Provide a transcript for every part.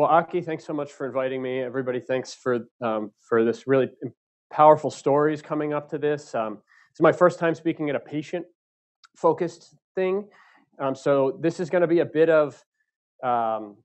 Well, Aki, thanks so much for inviting me. Everybody, thanks for um, for this really powerful stories coming up to this. Um, it's my first time speaking at a patient-focused thing, um, so this is going to be a bit of um,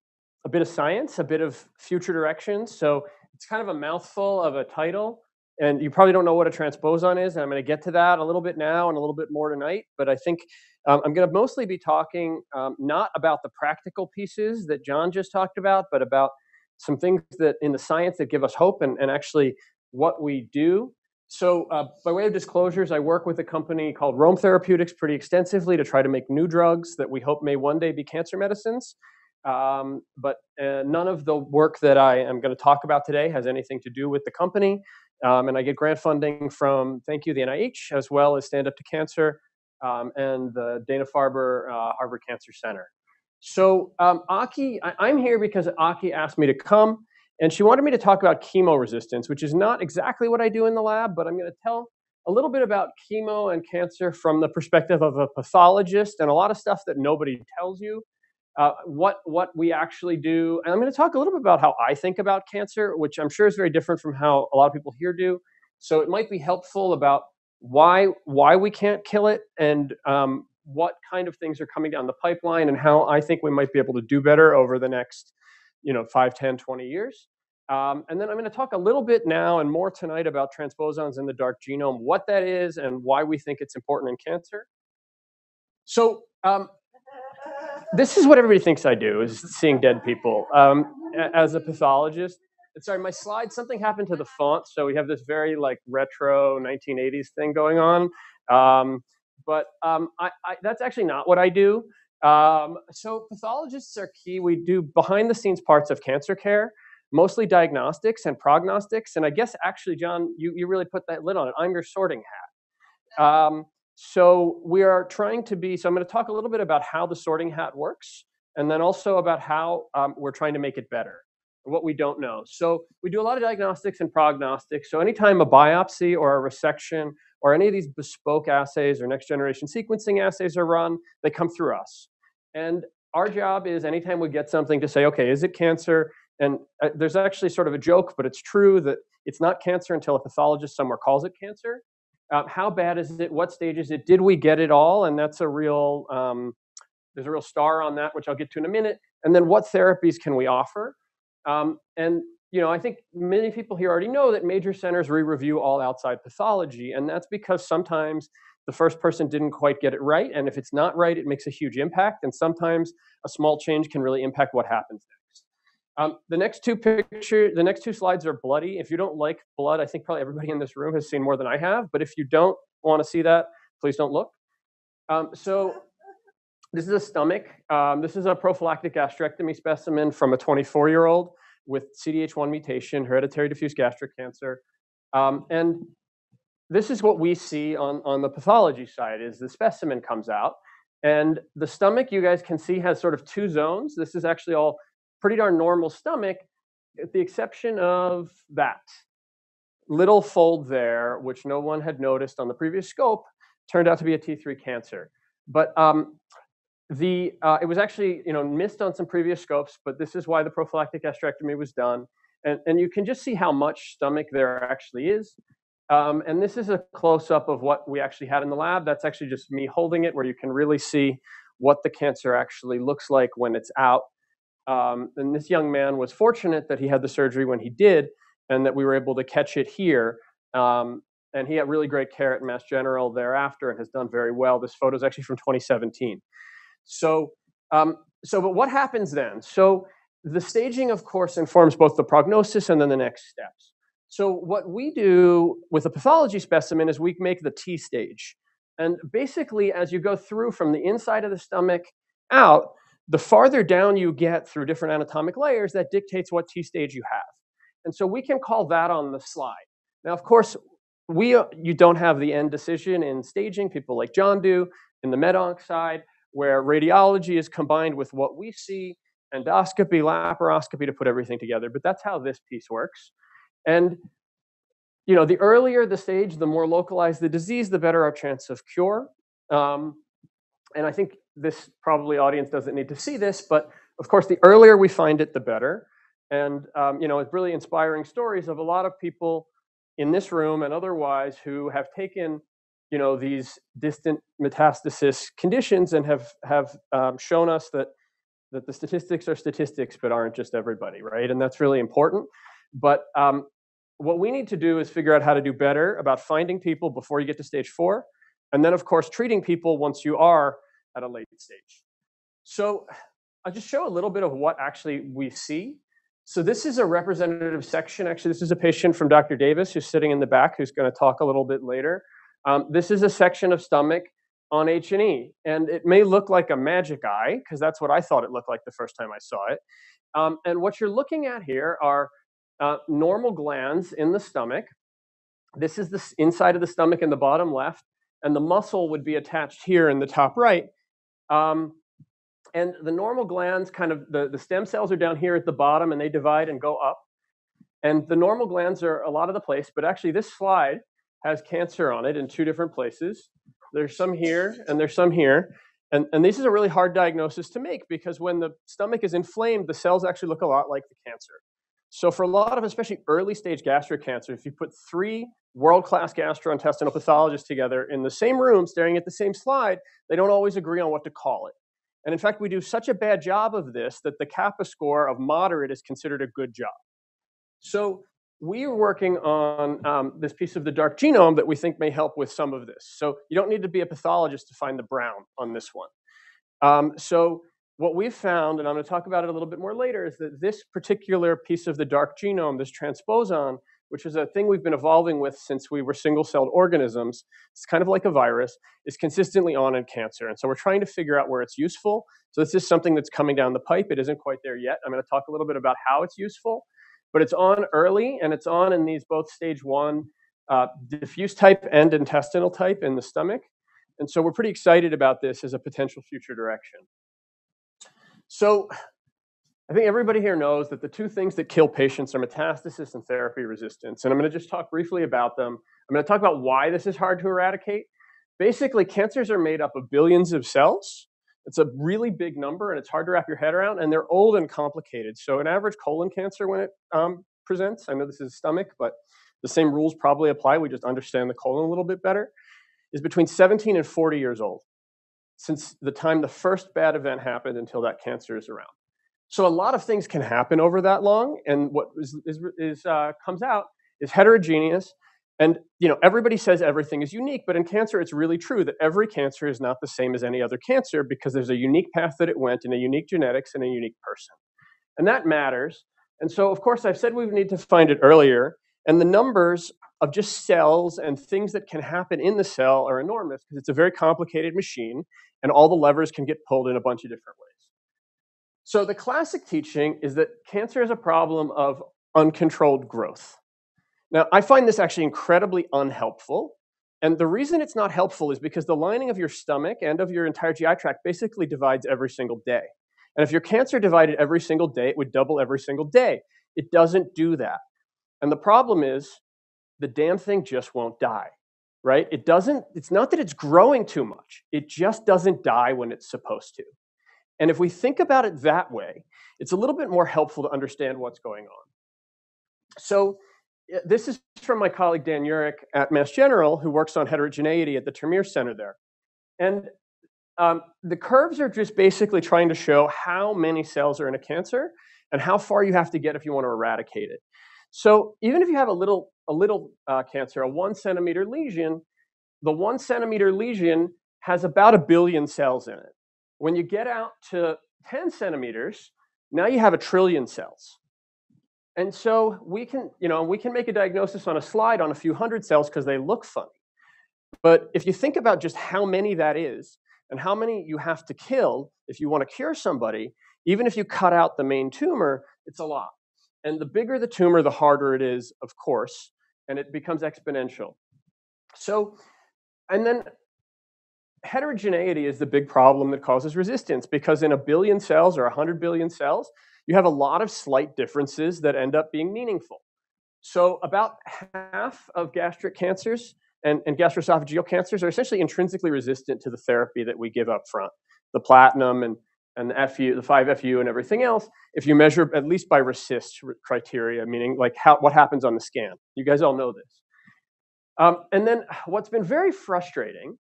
a bit of science, a bit of future directions. So it's kind of a mouthful of a title, and you probably don't know what a transposon is, and I'm going to get to that a little bit now and a little bit more tonight. But I think um, I'm going to mostly be talking um, not about the practical pieces that John just talked about, but about some things that in the science that give us hope and, and actually what we do. So, uh, by way of disclosures, I work with a company called Rome Therapeutics pretty extensively to try to make new drugs that we hope may one day be cancer medicines. Um, but uh, none of the work that I am going to talk about today has anything to do with the company. Um, and I get grant funding from, thank you, the NIH, as well as Stand Up to Cancer um, and the Dana Farber uh, Harvard Cancer Center. So, um, Aki, I, am here because Aki asked me to come, and she wanted me to talk about chemo resistance, which is not exactly what I do in the lab, but I'm going to tell a little bit about chemo and cancer from the perspective of a pathologist and a lot of stuff that nobody tells you. Uh, what what we actually do, and I'm going to talk a little bit about how I think about cancer, which I'm sure is very different from how a lot of people here do. So it might be helpful about why why we can't kill it and um, what kind of things are coming down the pipeline and how I think we might be able to do better over the next you know 5 10 20 years um, and then I'm going to talk a little bit now and more tonight about transposons in the dark genome, what that is, and why we think it's important in cancer. So um, this is what everybody thinks I do: is seeing dead people. Um, as a pathologist, sorry, my slide, something happened to the font, so we have this very like retro 1980s thing going on. Um, but um, I, I, that's actually not what I do. Um, so pathologists are key. We do behind the scenes parts of cancer care, mostly diagnostics and prognostics. And I guess actually, John, you, you really put that lid on it. I'm your sorting hat. Um, so we are trying to be, so I'm going to talk a little bit about how the sorting hat works, and then also about how um, we're trying to make it better what we don't know. So we do a lot of diagnostics and prognostics. So anytime a biopsy or a resection or any of these bespoke assays or next generation sequencing assays are run, they come through us. And our job is anytime we get something to say, okay, is it cancer? And uh, there's actually sort of a joke, but it's true that it's not cancer until a pathologist somewhere calls it cancer. Uh, how bad is it? What stage is it? Did we get it all? And that's a real, um, there's a real star on that, which I'll get to in a minute. And then what therapies can we offer? Um, and you know, I think many people here already know that major centers re-review all outside pathology, and that's because sometimes the first person didn't quite get it right, and if it's not right, it makes a huge impact, and sometimes a small change can really impact what happens next. Um, the next two picture, the next two slides are bloody. If you don't like blood, I think probably everybody in this room has seen more than I have, but if you don't want to see that, please don't look. Um, so this is a stomach. Um, this is a prophylactic gastrectomy specimen from a 24-year-old with CDH1 mutation, hereditary diffuse gastric cancer. Um, and this is what we see on, on the pathology side is the specimen comes out. And the stomach, you guys can see, has sort of two zones. This is actually all pretty darn normal stomach, with the exception of that little fold there, which no one had noticed on the previous scope, turned out to be a T3 cancer. But um, the, uh, it was actually you know, missed on some previous scopes, but this is why the prophylactic gastrectomy was done. And, and you can just see how much stomach there actually is. Um, and this is a close-up of what we actually had in the lab. That's actually just me holding it where you can really see what the cancer actually looks like when it's out. Um, and this young man was fortunate that he had the surgery when he did and that we were able to catch it here. Um, and he had really great care at Mass General thereafter and has done very well. This photo is actually from 2017. So, um, so but what happens then? So the staging, of course, informs both the prognosis and then the next steps. So what we do with a pathology specimen is we make the T stage. And basically, as you go through from the inside of the stomach out, the farther down you get through different anatomic layers, that dictates what T stage you have. And so we can call that on the slide. Now, of course, we, you don't have the end decision in staging, people like John do, in the med-onc side, where radiology is combined with what we see, endoscopy, laparoscopy to put everything together. But that's how this piece works. And you know, the earlier the stage, the more localized the disease, the better our chance of cure. Um, and I think this probably audience doesn't need to see this, but of course, the earlier we find it, the better. And um, you know, it's really inspiring stories of a lot of people in this room and otherwise who have taken you know these distant metastasis conditions and have have um, shown us that that the statistics are statistics but aren't just everybody right and that's really important but um, what we need to do is figure out how to do better about finding people before you get to stage four and then of course treating people once you are at a late stage so i'll just show a little bit of what actually we see so this is a representative section. Actually, this is a patient from Dr. Davis who's sitting in the back who's going to talk a little bit later. Um, this is a section of stomach on H&E, and it may look like a magic eye because that's what I thought it looked like the first time I saw it. Um, and what you're looking at here are uh, normal glands in the stomach. This is the inside of the stomach in the bottom left, and the muscle would be attached here in the top right. Um, and the normal glands kind of, the, the stem cells are down here at the bottom and they divide and go up. And the normal glands are a lot of the place, but actually this slide has cancer on it in two different places. There's some here and there's some here. And, and this is a really hard diagnosis to make because when the stomach is inflamed, the cells actually look a lot like the cancer. So for a lot of especially early stage gastric cancer, if you put three world-class gastrointestinal pathologists together in the same room staring at the same slide, they don't always agree on what to call it. And in fact, we do such a bad job of this that the Kappa score of moderate is considered a good job. So we are working on um, this piece of the dark genome that we think may help with some of this. So you don't need to be a pathologist to find the brown on this one. Um, so what we've found, and I'm going to talk about it a little bit more later, is that this particular piece of the dark genome, this transposon, which is a thing we've been evolving with since we were single-celled organisms. It's kind of like a virus. Is consistently on in cancer, and so we're trying to figure out where it's useful. So this is something that's coming down the pipe. It isn't quite there yet. I'm going to talk a little bit about how it's useful, but it's on early, and it's on in these both stage one uh, diffuse type and intestinal type in the stomach. And so we're pretty excited about this as a potential future direction. So I think everybody here knows that the two things that kill patients are metastasis and therapy resistance. And I'm going to just talk briefly about them. I'm going to talk about why this is hard to eradicate. Basically, cancers are made up of billions of cells. It's a really big number and it's hard to wrap your head around, and they're old and complicated. So, an average colon cancer, when it um, presents, I know this is stomach, but the same rules probably apply. We just understand the colon a little bit better, is between 17 and 40 years old since the time the first bad event happened until that cancer is around. So a lot of things can happen over that long, and what is, is, is uh, comes out is heterogeneous. And you know, everybody says everything is unique, but in cancer, it's really true that every cancer is not the same as any other cancer because there's a unique path that it went in a unique genetics and a unique person, and that matters. And so, of course, I've said we need to find it earlier, and the numbers of just cells and things that can happen in the cell are enormous because it's a very complicated machine, and all the levers can get pulled in a bunch of different ways. So the classic teaching is that cancer is a problem of uncontrolled growth. Now, I find this actually incredibly unhelpful. And the reason it's not helpful is because the lining of your stomach and of your entire GI tract basically divides every single day. And if your cancer divided every single day, it would double every single day. It doesn't do that. And the problem is the damn thing just won't die, right? It doesn't, it's not that it's growing too much. It just doesn't die when it's supposed to. And if we think about it that way, it's a little bit more helpful to understand what's going on. So this is from my colleague Dejan Juric at Mass General, who works on heterogeneity at the Termeer Center there. And um, the curves are just basically trying to show how many cells are in a cancer and how far you have to get if you want to eradicate it. So even if you have a little, a little uh, cancer, a one centimeter lesion, the one centimeter lesion has about a billion cells in it. When you get out to 10 centimeters, now you have a trillion cells. And so we can, you know, we can make a diagnosis on a slide on a few hundred cells because they look funny. But if you think about just how many that is and how many you have to kill if you want to cure somebody, even if you cut out the main tumor, it's a lot. And the bigger the tumor, the harder it is, of course, and it becomes exponential. So, and then heterogeneity is the big problem that causes resistance because in a billion cells or 100 billion cells, you have a lot of slight differences that end up being meaningful. So about half of gastric cancers and, and gastroesophageal cancers are essentially intrinsically resistant to the therapy that we give up front, the platinum and and the FU, the 5-FU and everything else, if you measure at least by RECIST criteria, meaning like how, what happens on the scan. You guys all know this. Um, and then what's been very frustrating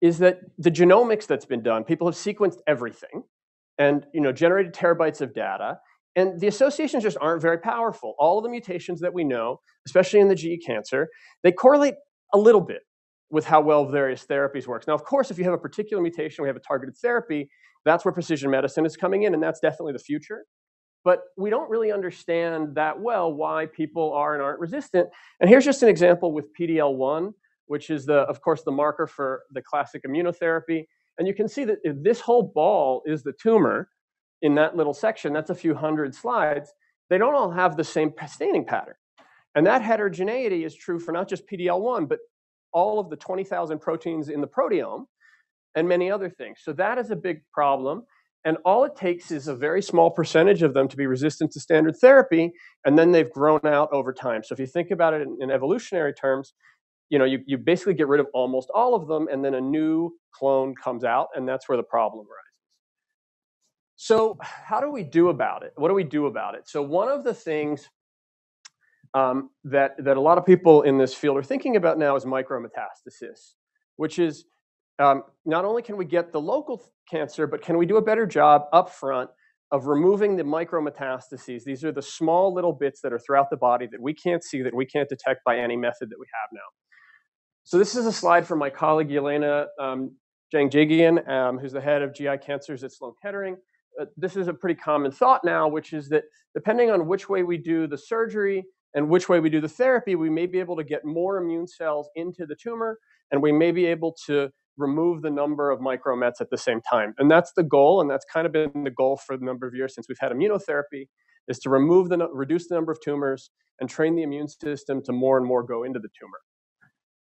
is that the genomics that's been done, people have sequenced everything and you know, generated terabytes of data, and the associations just aren't very powerful. All of the mutations that we know, especially in the GE cancer, they correlate a little bit with how well various therapies works. Now, of course, if you have a particular mutation, we have a targeted therapy, that's where precision medicine is coming in, and that's definitely the future. But we don't really understand that well why people are and aren't resistant. And here's just an example with PD-L1, which is the, of course, the marker for the classic immunotherapy. And you can see that if this whole ball is the tumor in that little section, that's a few hundred slides, they don't all have the same staining pattern. And that heterogeneity is true for not just PD-L1, but all of the 20,000 proteins in the proteome and many other things. So that is a big problem. And all it takes is a very small percentage of them to be resistant to standard therapy, and then they've grown out over time. So if you think about it in, in evolutionary terms, you know, you, you basically get rid of almost all of them, and then a new clone comes out, and that's where the problem arises. So how do we do about it? What do we do about it? So one of the things um, that, that a lot of people in this field are thinking about now is micrometastasis, which is um, not only can we get the local cancer, but can we do a better job up front of removing the micrometastases? These are the small little bits that are throughout the body that we can't see, that we can't detect by any method that we have now. So this is a slide from my colleague Yelena um, Janjigian, um, who's the head of GI cancers at Sloan Kettering. Uh, this is a pretty common thought now, which is that depending on which way we do the surgery and which way we do the therapy, we may be able to get more immune cells into the tumor, and we may be able to remove the number of micromets at the same time. And that's the goal, and that's kind of been the goal for a number of years since we've had immunotherapy, is to remove the, reduce the number of tumors and train the immune system to more and more go into the tumor.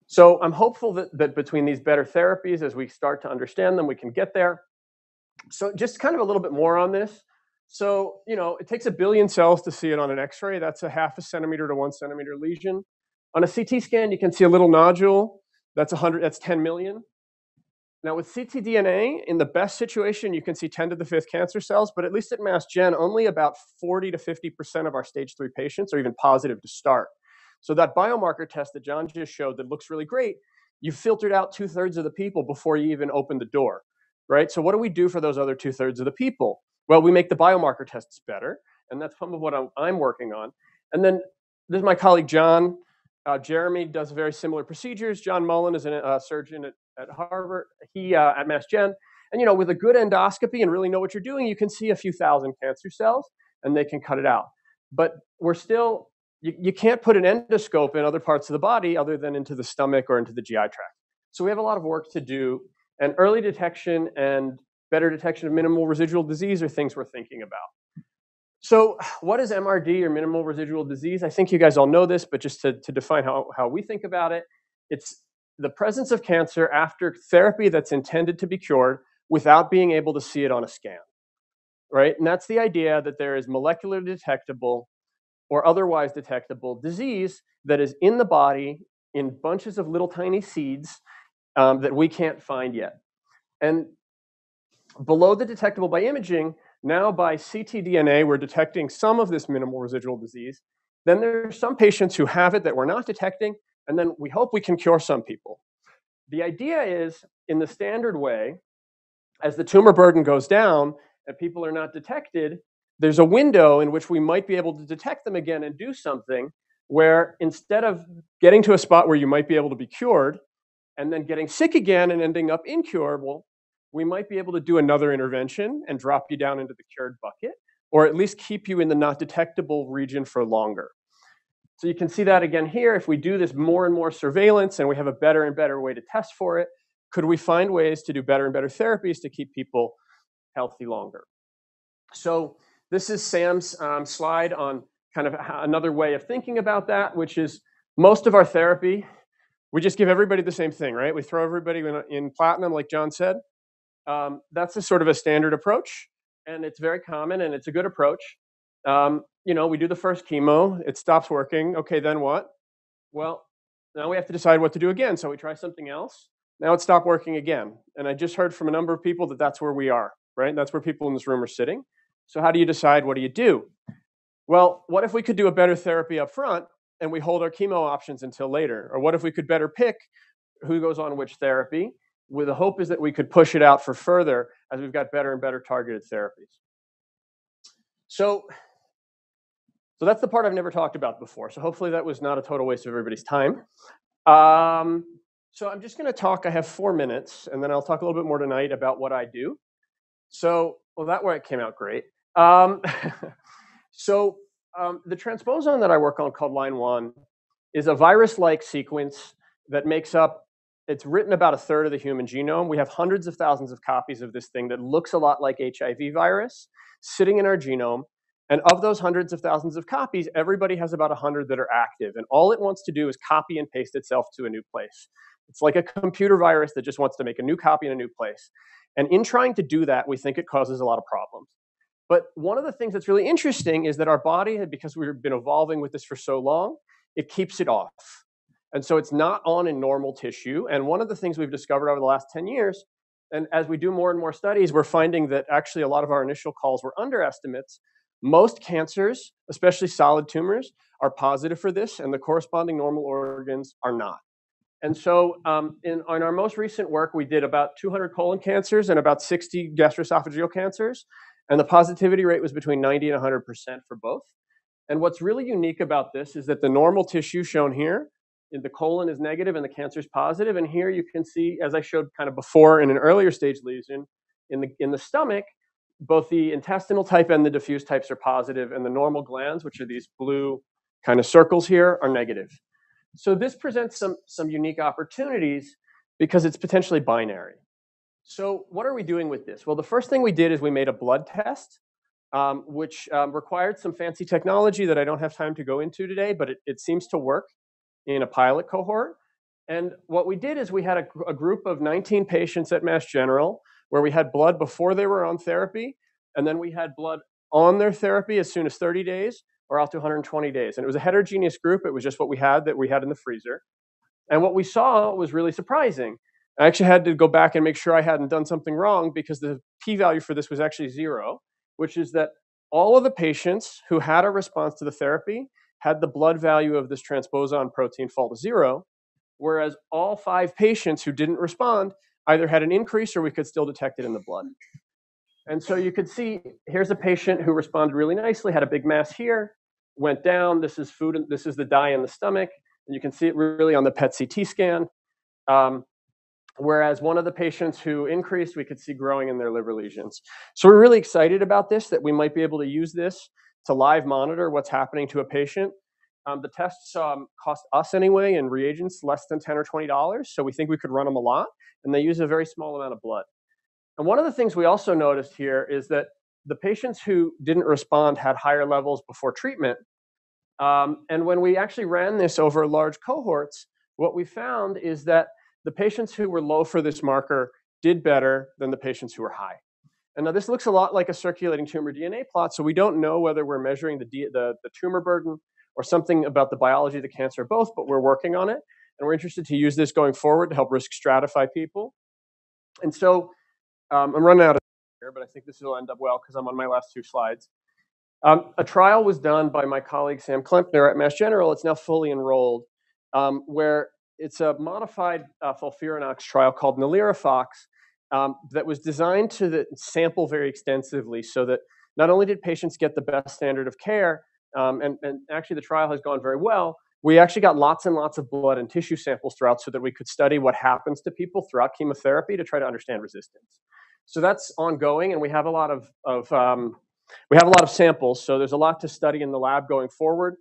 So I'm hopeful that, that between these better therapies, as we start to understand them, we can get there. So just kind of a little bit more on this. So, you know, it takes a billion cells to see it on an x-ray. That's a half a centimeter to one centimeter lesion. On a CT scan, you can see a little nodule. That's 100, that's 10 million. Now with ctDNA, in the best situation, you can see 10 to the fifth cancer cells, but at least at Mass Gen, only about 40 to 50% of our stage three patients are even positive to start. So that biomarker test that John just showed that looks really great, you filtered out two thirds of the people before you even opened the door, right? So what do we do for those other two thirds of the people? Well, we make the biomarker tests better, and that's some of what I'm, I'm working on. And then this is my colleague John. Uh, Jeremy does very similar procedures. John Mullen is a uh, surgeon at, at Harvard, he uh, at Mass Gen. And you know, with a good endoscopy and really know what you're doing, you can see a few thousand cancer cells, and they can cut it out. But we're still you, you can't put an endoscope in other parts of the body other than into the stomach or into the GI tract. So we have a lot of work to do, and early detection and better detection of minimal residual disease are things we're thinking about. So what is MRD or minimal residual disease? I think you guys all know this, but just to, to define how, how we think about it, it's the presence of cancer after therapy that's intended to be cured without being able to see it on a scan, right? And that's the idea that there is molecular detectable or otherwise detectable disease that is in the body in bunches of little tiny seeds um, that we can't find yet. And below the detectable by imaging, now by ctDNA, we're detecting some of this minimal residual disease. Then there are some patients who have it that we're not detecting, and then we hope we can cure some people. The idea is, in the standard way, as the tumor burden goes down and people are not detected, there's a window in which we might be able to detect them again and do something where instead of getting to a spot where you might be able to be cured and then getting sick again and ending up incurable, we might be able to do another intervention and drop you down into the cured bucket, or at least keep you in the not detectable region for longer. So you can see that again here. If we do this more and more surveillance and we have a better and better way to test for it, could we find ways to do better and better therapies to keep people healthy longer? So this is Sam's um, slide on kind of another way of thinking about that, which is most of our therapy, we just give everybody the same thing, right? We throw everybody in, in platinum, like John said. Um, that's a sort of a standard approach, and it's very common, and it's a good approach. Um, you know, we do the first chemo, it stops working. Okay, then what? Well, now we have to decide what to do again. So we try something else. Now it stopped working again. And I just heard from a number of people that that's where we are. right? That's where people in this room are sitting. So how do you decide what do you do? Well, what if we could do a better therapy up front and we hold our chemo options until later? Or what if we could better pick who goes on which therapy? With the hope is that we could push it out for further as we've got better and better targeted therapies. So, so that's the part I've never talked about before. So hopefully that was not a total waste of everybody's time. Um, so I'm just going to talk. I have four minutes, and then I'll talk a little bit more tonight about what I do. So, well, that way it came out great. Um, so um, the transposon that I work on called line one is a virus-like sequence that makes up, it's written about a third of the human genome. We have hundreds of thousands of copies of this thing that looks a lot like HIV virus sitting in our genome. And of those hundreds of thousands of copies, everybody has about 100 that are active. And all it wants to do is copy and paste itself to a new place. It's like a computer virus that just wants to make a new copy in a new place. And in trying to do that, we think it causes a lot of problems. But one of the things that's really interesting is that our body, because we've been evolving with this for so long, it keeps it off. And so it's not on in normal tissue. And one of the things we've discovered over the last 10 years, and as we do more and more studies, we're finding that actually a lot of our initial calls were underestimates. Most cancers, especially solid tumors, are positive for this, and the corresponding normal organs are not. And so um, in, in our most recent work, we did about 200 colon cancers and about 60 gastroesophageal cancers. And the positivity rate was between 90 and 100% for both. And what's really unique about this is that the normal tissue shown here, in the colon is negative and the cancer is positive. And here you can see, as I showed kind of before in an earlier stage lesion, in the, in the stomach, both the intestinal type and the diffuse types are positive, and the normal glands, which are these blue kind of circles here, are negative. So this presents some, some unique opportunities because it's potentially binary. So what are we doing with this? Well, the first thing we did is we made a blood test, um, which um, required some fancy technology that I don't have time to go into today, but it, it seems to work in a pilot cohort. And what we did is we had a, a group of 19 patients at Mass General where we had blood before they were on therapy, and then we had blood on their therapy as soon as 30 days or out to 120 days. And it was a heterogeneous group. It was just what we had that we had in the freezer. And what we saw was really surprising. I actually had to go back and make sure I hadn't done something wrong because the p value for this was actually zero, which is that all of the patients who had a response to the therapy had the blood value of this transposon protein fall to zero, whereas all five patients who didn't respond either had an increase or we could still detect it in the blood. And so you could see here's a patient who responded really nicely, had a big mass here, went down. This is food, and this is the dye in the stomach. And you can see it really on the PET CT scan. Um, whereas one of the patients who increased, we could see growing in their liver lesions. So we're really excited about this, that we might be able to use this to live monitor what's happening to a patient. Um, the tests um, cost us anyway in reagents less than 10 or $20, so we think we could run them a lot, and they use a very small amount of blood. And one of the things we also noticed here is that the patients who didn't respond had higher levels before treatment. Um, and when we actually ran this over large cohorts, what we found is that the patients who were low for this marker did better than the patients who were high. And now this looks a lot like a circulating tumor DNA plot, so we don't know whether we're measuring the, the, the tumor burden or something about the biology of the cancer both, but we're working on it. And we're interested to use this going forward to help risk stratify people. And so um, I'm running out of here, but I think this will end up well because I'm on my last two slides. Um, a trial was done by my colleague Sam Klempner at Mass General. It's now fully enrolled, um, where it's a modified uh, FOLFIRINOX trial called NALIRIFOX um, that was designed to the, sample very extensively so that not only did patients get the best standard of care, um, and, and actually the trial has gone very well, we actually got lots and lots of blood and tissue samples throughout so that we could study what happens to people throughout chemotherapy to try to understand resistance. So that's ongoing, and we have a lot of, of um, we have a lot of samples. So there's a lot to study in the lab going forward.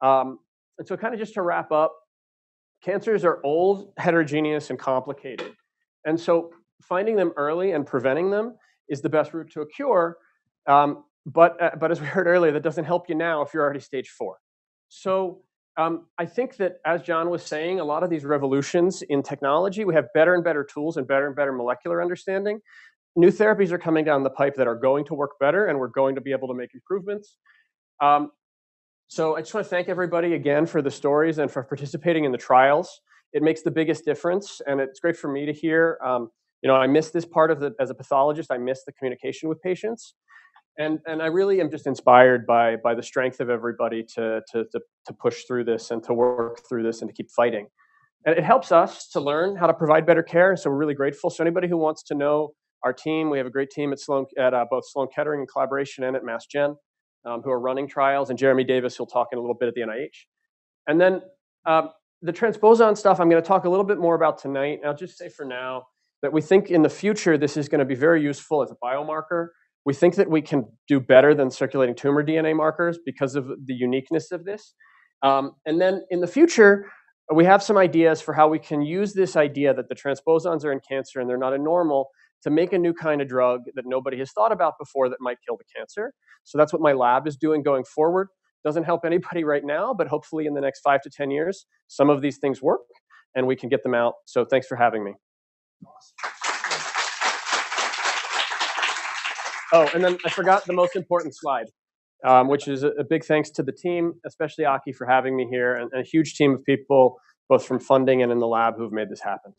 Um, and so, kind of just to wrap up, cancers are old, heterogeneous, and complicated. And so, finding them early and preventing them is the best route to a cure. Um, but, uh, but as we heard earlier, that doesn't help you now if you're already stage four. So um, I think that, as John was saying, a lot of these revolutions in technology, we have better and better tools and better and better molecular understanding new therapies are coming down the pipe that are going to work better, and we're going to be able to make improvements. Um, so I just want to thank everybody again for the stories and for participating in the trials. It makes the biggest difference, and it's great for me to hear um, You know, I miss this part of the as a pathologist. I miss the communication with patients, and and I really am just inspired by by the strength of everybody to to to, to push through this and to work through this and to keep fighting. And it helps us to learn how to provide better care. So we're really grateful. So anybody who wants to know our team, we have a great team at Sloan at uh, both Sloan Kettering in collaboration and at Mass Gen, um, who are running trials. And Jeremy Davis, who'll talk in a little bit at the NIH. And then um, the transposon stuff, I'm going to talk a little bit more about tonight. I'll just say for now that we think in the future this is going to be very useful as a biomarker. We think that we can do better than circulating tumor DNA markers because of the uniqueness of this. Um, and then in the future, we have some ideas for how we can use this idea that the transposons are in cancer and they're not a normal to make a new kind of drug that nobody has thought about before that might kill the cancer. So that's what my lab is doing going forward. Doesn't help anybody right now, but hopefully in the next five to 10 years, some of these things work and we can get them out. So thanks for having me. Oh, and then I forgot the most important slide, um, which is a, big thanks to the team, especially Aki for having me here, and a huge team of people, both from funding and in the lab, who've made this happen.